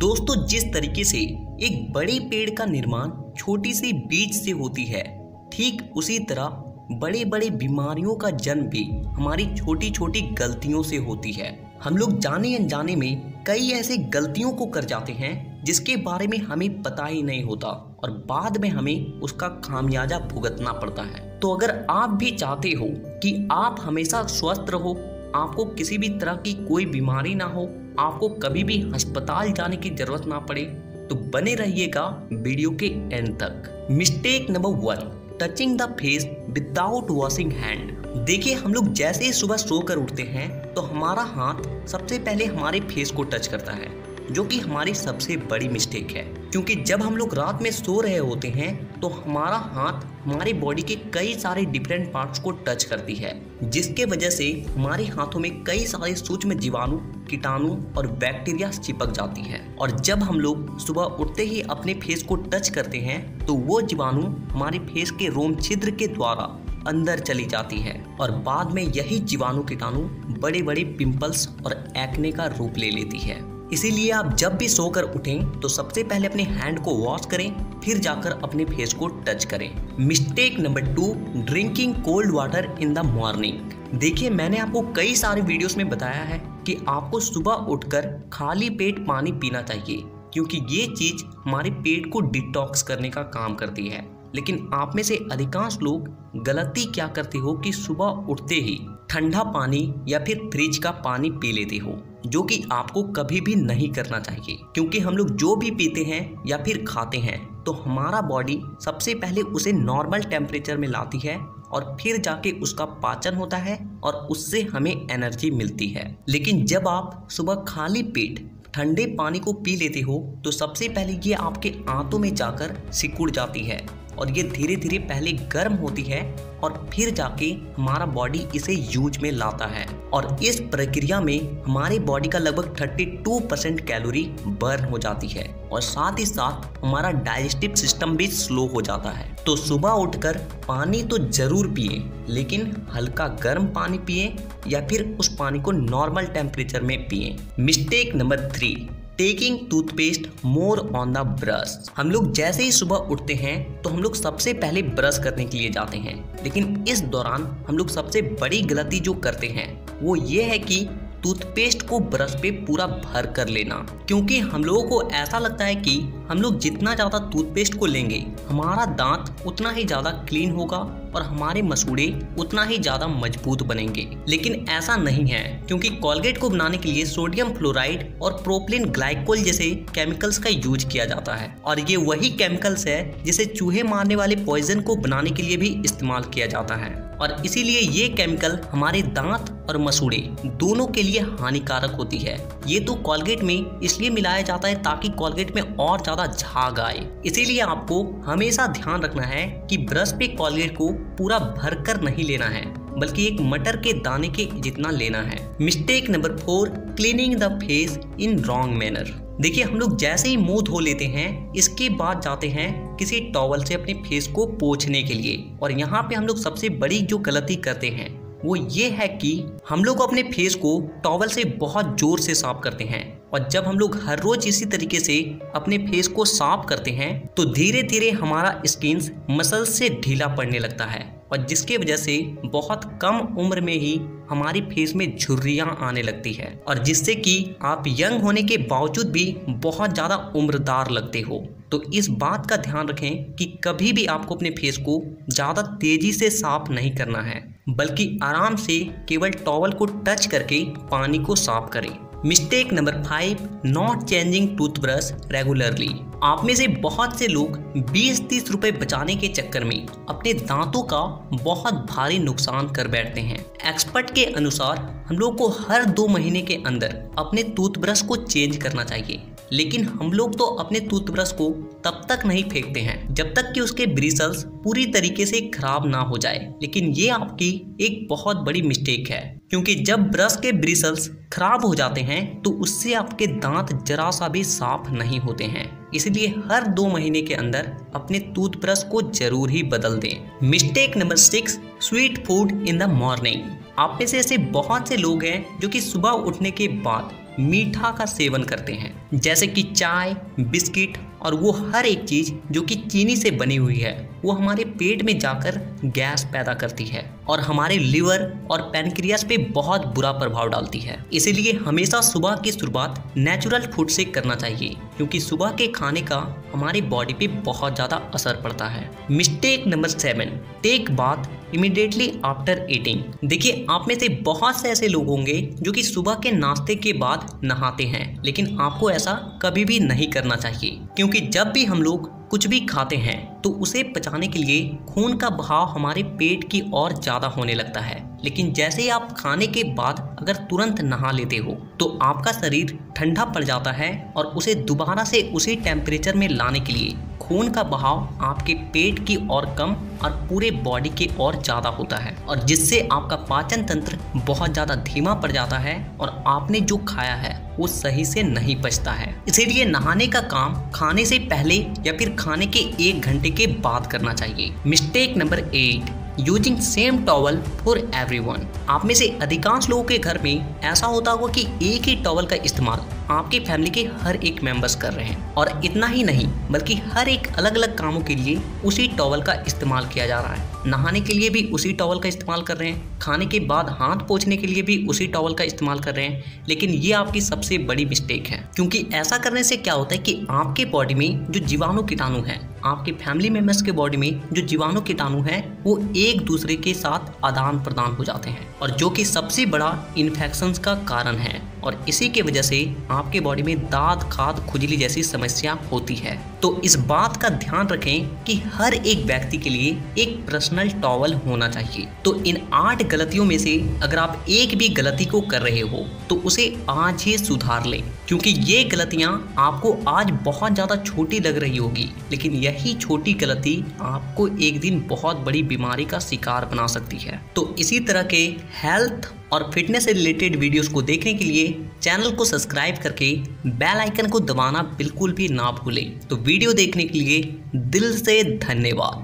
दोस्तों, जिस तरीके से एक बड़े पेड़ का निर्माण छोटी सी बीज से होती है, ठीक उसी तरह बड़े बड़े बीमारियों का जन्म भी हमारी छोटी छोटी गलतियों से होती है। हम लोग जाने अनजाने में कई ऐसे गलतियों को कर जाते हैं, जिसके बारे में हमें पता ही नहीं होता और बाद में हमें उसका खामियाजा भुगतना पड़ता है। तो अगर आप भी चाहते हो कि आप हमेशा स्वस्थ रहो आपको किसी भी तरह की कोई बीमारी ना हो, आपको कभी भी अस्पताल जाने की ज़रूरत ना पड़े तो बने रहिएगा वीडियो के एंड तक। Mistake number one touching the face without washing hand देखिए, हम लोग जैसे ही सुबह सोकर उठते हैं तो हमारा हाथ सबसे पहले हमारे फेस को टच करता है, जो कि हमारी सबसे बड़ी मिस्टेक है। क्योंकि जब हम लोग रात में सो रहे होते हैं तो हमारा हाथ हमारी बॉडी के कई सारे डिफरेंट पार्ट्स को टच करती है, जिसके वजह से हमारे हाथों में कई सारे सूक्ष्म जीवाणु, कीटाणु और बैक्टीरिया चिपक जाती है। और जब हम लोग सुबह उठते ही अपने फेस को टच करते हैं तो वो जीवाणु हमारे फेस के रोम छिद्र के द्वारा अंदर चली जाती है। और बाद में यही जीवाणु कीटाणु बड़े बड़े पिंपल्स और एक्ने का रूप ले लेती है। इसीलिए आप जब भी सोकर उठें तो सबसे पहले अपने हैंड को वॉश करें, फिर जाकर अपने फेस को टच करें। Mistake number two drinking cold water in the morning देखिए, मैंने आपको कई सारे वीडियोस में बताया है कि आपको सुबह उठकर खाली पेट पानी पीना चाहिए, क्योंकि ये चीज़ हमारे पेट को डिटॉक्स करने का काम करती है। लेकिन आप में से अधिकांश लोग गलती क्या करते हो कि सुबह उठते ही ठंडा पानी या फिर फ्रिज का पानी पी लेते हो। जो कि आपको कभी भी नहीं करना चाहिए। क्योंकि हम लोग जो भी पीते हैं या फिर खाते हैं तो हमारा बॉडी सबसे पहले उसे नॉर्मल टेम्परेचर में लाती है और फिर जाके उसका पाचन होता है और उससे हमें एनर्जी मिलती है। लेकिन जब आप सुबह खाली पेट ठंडे पानी को पी लेते हो तो सबसे पहले ये आपके आंतों में जाकर सिकुड़ जाती है और ये धीरे धीरे पहले गर्म होती है और फिर जाके हमारा बॉडी इसे यूज़ में लाता है। और इस प्रक्रिया में हमारे बॉडी का लगभग 32 परसेंट कैलोरी बर्न हो जाती है और साथ ही साथ हमारा डाइजेस्टिव सिस्टम भी स्लो हो जाता है। तो सुबह उठकर पानी तो ज़रूर पिए, लेकिन हल्का गर्म पानी पिए या फिर उस पानी को नॉर्मल टेम्परेचर में पिए। Mistake number three taking toothpaste more on the brush हम लोग जैसे ही सुबह उठते हैं तो हम लोग सबसे पहले ब्रश करने के लिए जाते हैं। लेकिन इस दौरान हम लोग सबसे बड़ी गलती जो करते हैं, वो ये है कि टूथपेस्ट को ब्रश पे पूरा भर कर लेना। क्योंकि हम लोगों को ऐसा लगता है कि हम लोग जितना ज़्यादा टूथपेस्ट को लेंगे, हमारा दांत उतना ही ज़्यादा क्लीन होगा और हमारे मसूड़े उतना ही ज़्यादा मज़बूत बनेंगे। लेकिन ऐसा नहीं है, क्योंकि कॉलगेट को बनाने के लिए सोडियम फ्लोराइड और प्रोपलिन ग्लाइकोल जैसे केमिकल्स का यूज़ किया जाता है। और ये वही केमिकल्स है जिसे चूहे मारने वाले पॉइजन को बनाने के लिए भी इस्तेमाल किया जाता है। और इसीलिए ये केमिकल हमारे दांत और मसूड़े दोनों के लिए हानिकारक होती है। ये तो कॉलगेट में इसलिए मिलाया जाता है ताकि कॉलगेट में और ज़्यादा झाग आए। इसीलिए आपको हमेशा ध्यान रखना है कि ब्रश पे कॉलगेट को पूरा भरकर नहीं लेना है, बल्कि एक मटर के दाने के जितना लेना है। Mistake number four, cleaning the face in wrong manner. देखिए, हम लोग जैसे ही मुँह धो लेते हैं, इसके बाद जाते हैं किसी टॉवल से अपने फेस को पोछने के लिए। और यहाँ पे हम लोग सबसे बड़ी जो गलती करते हैं, वो ये है कि हम लोग अपने फेस को टॉवल से बहुत ज़ोर से साफ़ करते हैं। और जब हम लोग हर रोज इसी तरीके से अपने फेस को साफ़ करते हैं तो धीरे धीरे हमारा स्किन मसल से ढीला पड़ने लगता है। और जिसके वजह से बहुत कम उम्र में ही हमारी फेस में झुर्रियाँ आने लगती है। और जिससे कि आप यंग होने के बावजूद भी बहुत ज़्यादा उम्रदार लगते हो। तो इस बात का ध्यान रखें कि कभी भी आपको अपने फेस को ज़्यादा तेज़ी से साफ़ नहीं करना है, बल्कि आराम से केवल टॉवल को टच करके पानी को साफ़ करें। Mistake number five not changing toothbrush regularly आप में से बहुत से लोग 20-30 रुपए बचाने के चक्कर में अपने दांतों का बहुत भारी नुकसान कर बैठते हैं। एक्सपर्ट के अनुसार हम लोग को हर दो महीने के अंदर अपने टूथब्रश को चेंज करना चाहिए। लेकिन हम लोग तो अपने टूथब्रश को तब तक नहीं फेंकते हैं, जब तक कि उसके ब्रिसल्स पूरी तरीके से खराब ना हो जाए। लेकिन ये आपकी एक बहुत बड़ी मिस्टेक है, क्योंकि जब ब्रश के ब्रिसल्स खराब हो जाते हैं तो उससे आपके दांत जरा सा भी साफ़ नहीं होते हैं। इसलिए हर दो महीने के अंदर अपने टूथब्रश को ज़रूर ही बदल दें। Mistake number six sweet food in the morning आप में से ऐसे बहुत से लोग हैं, जो कि सुबह उठने के बाद मीठा का सेवन करते हैं, जैसे कि चाय, बिस्किट और वो हर एक चीज़ जो कि चीनी से बनी हुई है, वो हमारे पेट में जाकर गैस पैदा करती है। और हमारे लिवर और पेनक्रियास पे बहुत बुरा प्रभाव डालती है। इसीलिए हमेशा सुबह की शुरुआत नेचुरल फ़ूड से करना चाहिए, क्योंकि सुबह के खाने का हमारी बॉडी पे बहुत ज़्यादा असर पड़ता है। Mistake number seven take bath immediately after eating देखिए, आप में से बहुत से ऐसे लोग होंगे जो कि सुबह के नाश्ते के बाद नहाते हैं, लेकिन आपको ऐसा कभी भी नहीं करना चाहिए, क्योंकि जब भी हम लोग कुछ भी खाते हैं तो उसे पचाने के लिए खून का बहाव हमारे पेट की ओर ज़्यादा होने लगता है। लेकिन जैसे ही आप खाने के बाद अगर तुरंत नहा लेते हो तो आपका शरीर ठंडा पड़ जाता है और उसे दोबारा से उसी टेम्परेचर में लाने के लिए खून का बहाव आपके पेट की ओर कम और पूरे बॉडी की ओर ज़्यादा होता है और जिससे आपका पाचन तंत्र बहुत ज़्यादा धीमा पड़ जाता है और आपने जो खाया है, वो सही से नहीं पचता है। इसीलिए नहाने का काम खाने से पहले या फिर खाने के एक घंटे के बाद करना चाहिए। Mistake number eight, using same towel for everyone. आप में से अधिकांश लोगों के घर में ऐसा होता होगा कि एक ही टॉवल का इस्तेमाल आपकी फैमिली के हर एक मेंबर्स कर रहे हैं। और इतना ही नहीं, बल्कि हर एक अलग अलग कामों के लिए उसी टॉवल का इस्तेमाल किया जा रहा है। नहाने के लिए भी उसी टॉवल का इस्तेमाल कर रहे हैं। खाने के बाद हाथ पोछने के लिए भी उसी टॉवल का इस्तेमाल कर रहे हैं। लेकिन ये आपकी सबसे बड़ी मिस्टेक है। क्योंकि ऐसा करने से क्या होता है कि आपके बॉडी में जो जीवाणु कीटाणु है, आपके फैमिली मेंबर्स के बॉडी में जो जीवाणु कीटाणु हैं, वो एक दूसरे के साथ आदान प्रदान हो जाते हैं। और जो कि सबसे बड़ा इन्फेक्शन का कारण है। और इसी के वजह से आपके बॉडी में दाद, खाद, खुजली जैसी समस्या होती है। तो इस बात का ध्यान रखें कि हर एक व्यक्ति के लिए एक पर्सनल टॉवल होना चाहिए। तो इन आठ गलतियों में से अगर आप एक भी गलती को कर रहे हो तो उसे आज ही सुधार लें। क्योंकि ये गलतियाँ आपको आज बहुत ज़्यादा छोटी लग रही होगी। लेकिन यही छोटी गलती आपको एक दिन बहुत बड़ी बीमारी का शिकार बना सकती है। तो इसी तरह के हेल्थ और फिटनेस से रिलेटेड वीडियोस को देखने के लिए चैनल को सब्सक्राइब करके बेल आइकन को दबाना बिल्कुल भी ना भूलें। तो वीडियो देखने के लिए दिल से धन्यवाद।